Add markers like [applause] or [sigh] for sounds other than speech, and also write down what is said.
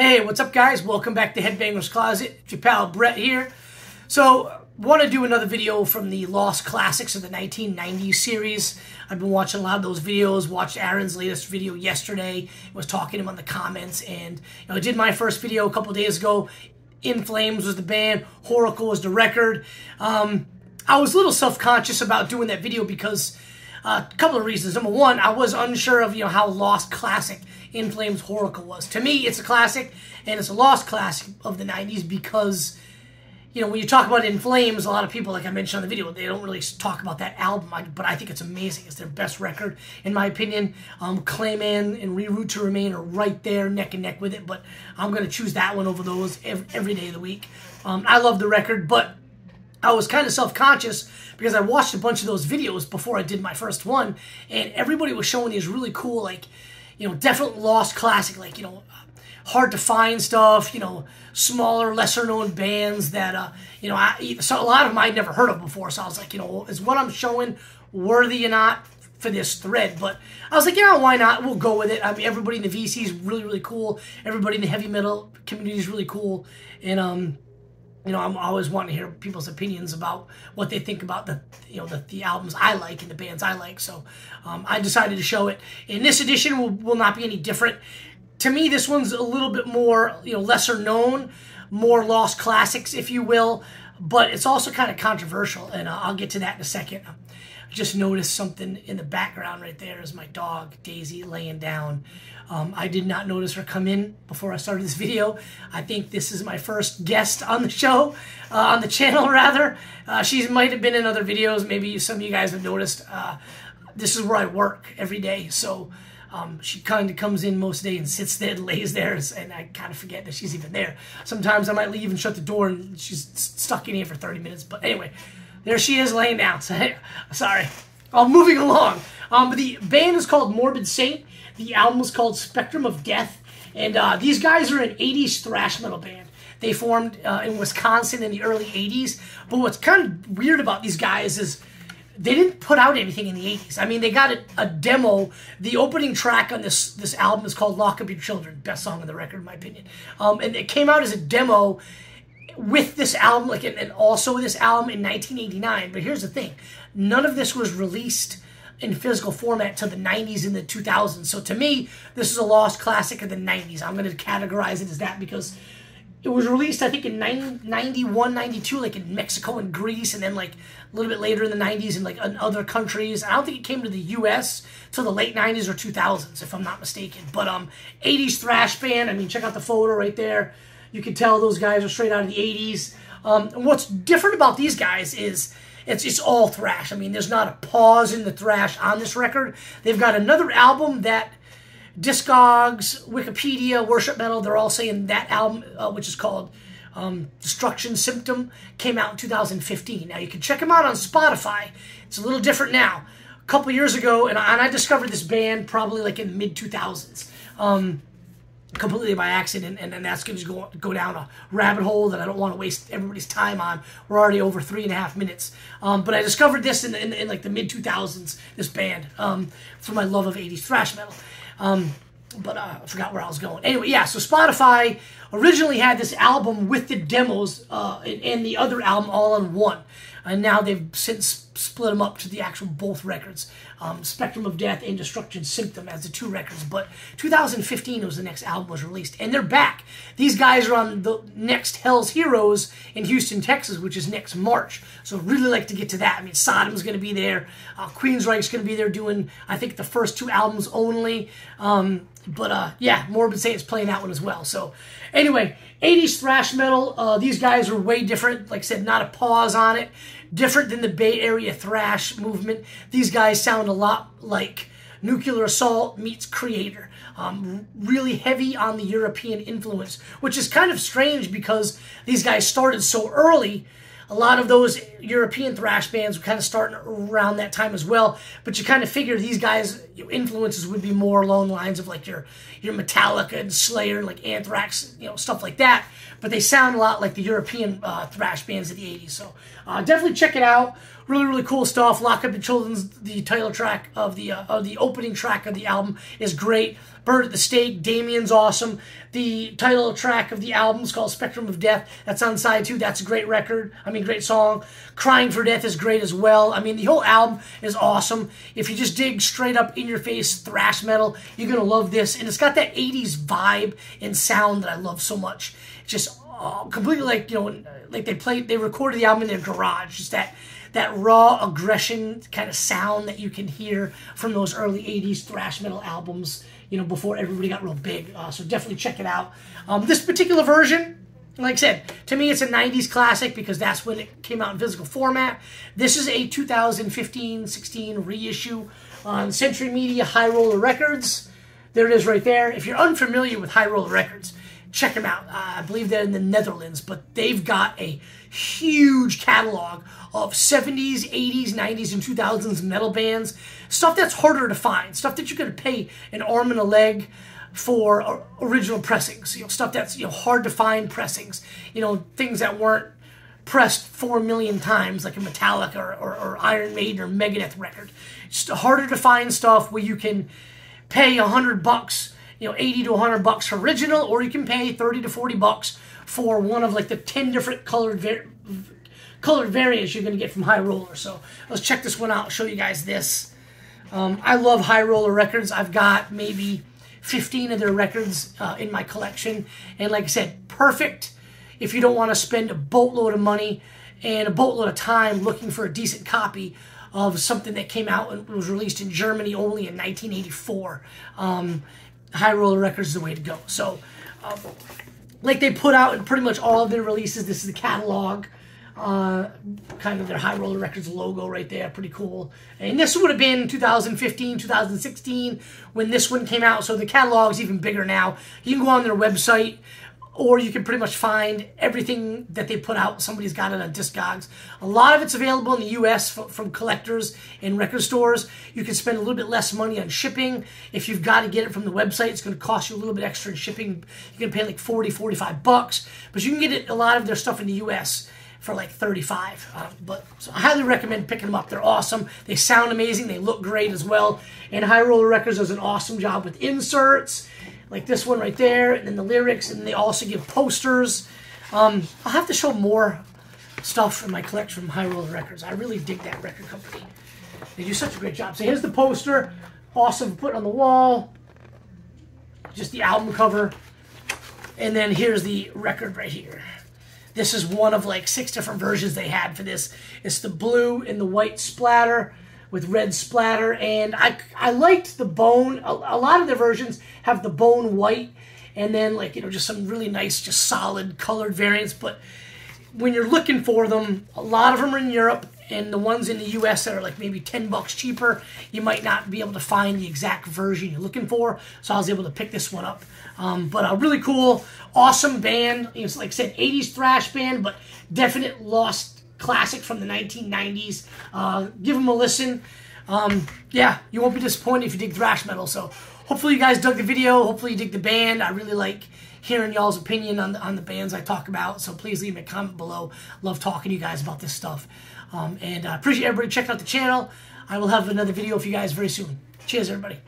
Hey, what's up, guys? Welcome back to Headbangers Closet. It's your pal Brett here. So, want to do another video from the Lost Classics of the 1990s series. I've been watching a lot of those videos. Watched Aaron's latest video yesterday. Was talking to him on the comments, and you know, I did my first video a couple days ago. In Flames was the band. Whoracle was the record. Um, I was a little self-conscious about doing that video because uh, a couple of reasons. Number one, I was unsure of you know how lost classic In Flames Whoracle was. To me, it's a classic, and it's a lost classic of the '90s because you know when you talk about In Flames, a lot of people, like I mentioned on the video, they don't really talk about that album. But I think it's amazing. It's their best record, in my opinion. Um, Clayman and Reroute to Remain are right there, neck and neck with it. But I'm to choose that one over those every, every day of the week. Um, I love the record, but I was kind of self-conscious because I watched a bunch of those videos before I did my first one, and everybody was showing these really cool, like, you know, definitely lost classic, like, you know, hard to find stuff, you know, smaller, lesser known bands that, uh, you know, I, so a lot of them I'd never heard of before. So I was like, you know, is what I'm showing worthy or not for this thread? But I was like, you know, why not? We'll go with it. I mean, everybody in the VC is really, really cool. Everybody in the heavy metal community is really cool. And, um, you know, I'm always wanting to hear people's opinions about what they think about the, you know, the, the albums I like and the bands I like. So um, I decided to show it. In this edition will, will not be any different. To me, this one's a little bit more, you know, lesser known, more lost classics, if you will. But it's also kind of controversial, and I'll get to that in a second. I just noticed something in the background right there is my dog, Daisy, laying down. Um, I did not notice her come in before I started this video. I think this is my first guest on the show, uh, on the channel [laughs] rather. Uh, she might have been in other videos. Maybe some of you guys have noticed. Uh, this is where I work every day, so um, she kind of comes in most day and sits there and [laughs] lays there, and I kind of forget that she's even there. Sometimes I might leave and shut the door, and she's stuck in here for 30 minutes. But anyway, there she is laying down. [laughs] So, sorry. I'm moving along. Um, the band is called Morbid Saint. The album was called Spectrum of Death. And uh, these guys are an 80s thrash metal band. They formed uh, in Wisconsin in the early 80s. But what's kind of weird about these guys is they didn't put out anything in the 80s. I mean, they got a, a, demo. The opening track on this this album is called Lock Up Your Children. Best song on the record, in my opinion. Um, and it came out as a demo with this album, like, and also this album in 1989. But here's the thing none of this was released in physical format to the 90s and the 2000s. So to me, this is a lost classic of the 90s. I'm going to categorize it as that because it was released, I think, in 91, 92, like in Mexico and Greece, and then like a little bit later in the 90s in like in other countries. I don't think it came to the U.S. till the late 90s or 2000s, if I'm not mistaken. But um, 80s thrash band. I mean, check out the photo right there. You can tell those guys are straight out of the 80s. Um, what's different about these guys is it's it's all thrash. I mean, there's not a pause in the thrash on this record. They've got another album that Discogs, Wikipedia, Worship Metal, they're all saying that album, uh, which is called um, Destruction Symptom, came out in 2015. Now you can check them out on Spotify. It's a little different now. A couple years ago, and I, and I discovered this band probably like in mid 2000s. Um, completely by accident, and, and that's going to go go down a rabbit hole that I don't want to waste everybody's time on. We're already over three and a half minutes, um, but I discovered this in, in, in like the mid 2000s. This band um, for my love of 80s thrash metal. Um, but uh, I forgot where I was going. Anyway, yeah, so Spotify originally had this album with the demos uh, and, the other album all on one. And now they've since split them up to the actual both records um, Spectrum of Death and Destruction Symptom as the two records. But 2015 was the next album was released. And they're back. These guys are on the next Hell's Heroes in Houston, Texas, which is next March. So really like to get to that. I mean, Sodom's going to be there. Uh, Queensryche's going to be there doing, I think, the first two albums only. Um, but uh, yeah, Morbid Saint's playing that one as well. So anyway, 80s thrash metal. Uh, these guys are way different. Like I said, not a pause on it. Different than the Bay Area thrash movement. These guys sound a lot like Nuclear Assault meets Kreator. Um, really heavy on the European influence, which is kind of strange because these guys started so early a lot of those European thrash bands were kind of starting around that time as well. But you kind of figure these guys' influences would be more along the lines of like your your Metallica and Slayer, and like Anthrax, you know, stuff like that. But they sound a lot like the European uh, thrash bands of the '80s. So uh, definitely check it out. Really really cool stuff. Lock Up the Children's the title track of the uh, of the opening track of the album is great. Burned at the Stake, Damien's awesome. The title track of the album is called Spectrum of Death. That's on side two. That's a great record. I mean, great song. Crying for Death is great as well. I mean, the whole album is awesome. If you just dig straight up in your face thrash metal, you're gonna love this. And it's got that 80s vibe and sound that I love so much. It's just uh, completely like you know, like they played, they recorded the album in their garage. Just that that raw aggression kind of sound that you can hear from those early 80s thrash metal albums, you know, before everybody got real big. Uh, so definitely check it out. Um, this particular version, like I said, to me it's a 90s classic because that's when it came out in physical format. This is a 2015-16 reissue on Century Media High Roller Records. There it is right there. If you're unfamiliar with High Roller Records, check them out. Uh, I believe they're in the Netherlands, but they've got a huge catalog of 70s, 80s, 90s, and 2000s metal bands. Stuff that's harder to find. Stuff that you're going to pay an arm and a leg for original pressings. You know, stuff that's you know hard to find pressings. You know, things that weren't pressed four million times like a Metallica or, or, or Iron Maiden or Megadeth record. It's harder to find stuff where you can pay a hundred bucks you know 80 to 100 bucks for original or you can pay 30 to 40 bucks for one of like the 10 different colored var- colored variants you're going to get from high roller so let's check this one out show you guys this. Um, i love high roller records. I've got maybe 15 of their records uh, in my collection. And like i said perfect if you don't want to spend a boatload of money and a boatload of time looking for a decent copy of something that came out and was released in Germany only in 1984. Um, High Roller Records is the way to go. So, um, like they put out in pretty much all of their releases, this is the catalog. Uh, kind of their High Roller Records logo right there, pretty cool. And this would have been 2015, 2016 when this one came out, so the catalog's even bigger now. You can go on their website, or you can pretty much find everything that they put out. Somebody's got it on Discogs. A lot of it's available in the U.S. from collectors and record stores. You can spend a little bit less money on shipping. If you've got to get it from the website, it's going to cost you a little bit extra in shipping. You can pay like 40, 45 bucks, but you can get it, a lot of their stuff in the U.S. for like 35. Uh, but so I highly recommend picking them up. They're awesome. They sound amazing. They look great as well. And High Roller Records does an awesome job with inserts like this one right there, and then the lyrics, and they also give posters. Um, I'll have to show more stuff from my collection from High Roller Records. I really dig that record company. They do such a great job. So here's the poster, awesome put on the wall. Just the album cover. And then here's the record right here. This is one of like six different versions they had for this. It's the blue and the white splatter with red splatter. And I, I liked the bone. A, a lot of the versions have the bone white and then like, you know, just some really nice, just solid colored variants. But when you're looking for them, a lot of them are in Europe and the ones in the US that are like maybe 10 bucks cheaper, you might not be able to find the exact version you're looking for. So I was able to pick this one up. Um, but a really cool, awesome band. It's like I said, 80s thrash band, but definite lost classic from the 1990s. Uh, give them a listen. Um, yeah, you won't be disappointed if you dig thrash metal. So hopefully you guys dug the video. Hopefully you dig the band. I really like hearing y'all's opinion on the, on the bands I talk about. So please leave me a comment below. Love talking to you guys about this stuff. Um, and I appreciate everybody checking out the channel. I will have another video for you guys very soon. Cheers, everybody.